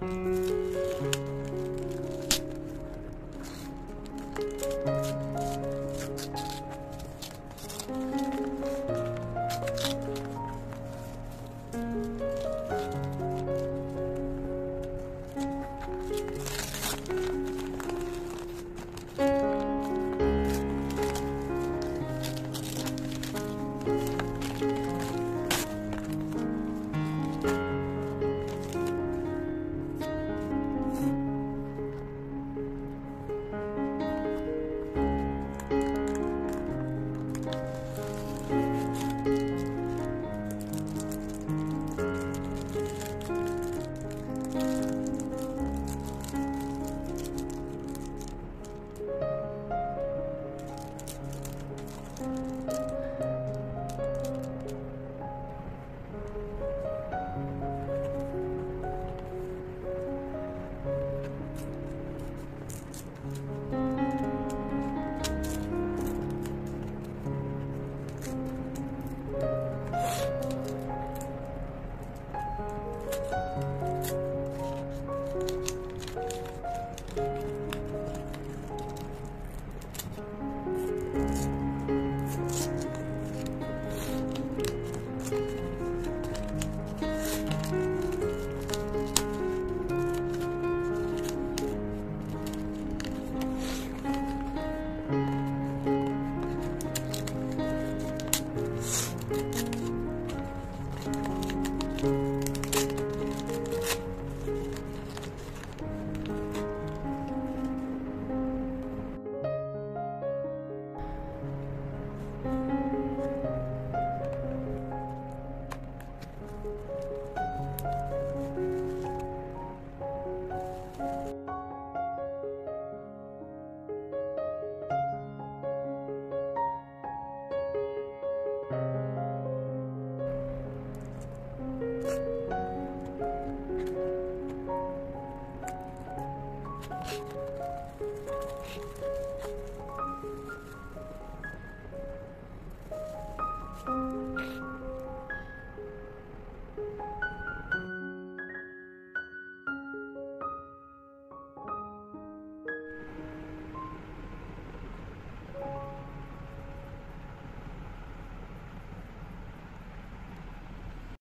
Hum.